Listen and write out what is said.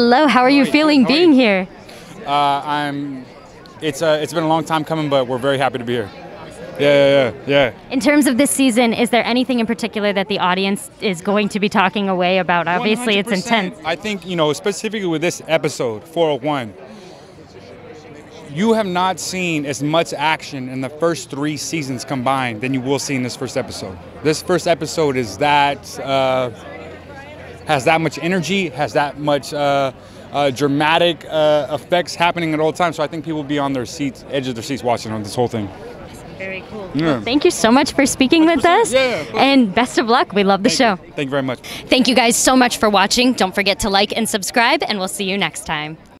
Hello, how are you feeling being here? Uh, I'm. It's uh, it's been a long time coming, but we're very happy to be here. Yeah, yeah, yeah, yeah. In terms of this season, is there anything in particular that the audience is going to be talking away about? Obviously, it's 100%. intense. I think you know specifically with this episode 401. You have not seen as much action in the first three seasons combined than you will see in this first episode. This first episode is that uh, has that much energy, has that much uh, uh, dramatic uh, effects happening at all times. So I think people will be on their seats, edge of their seats, watching on this whole thing. Very cool. Yeah. Thank you so much for speaking with us. Yeah, and best of luck. We love the show. Thank you very much. Thank you guys so much for watching. Don't forget to like and subscribe, and we'll see you next time.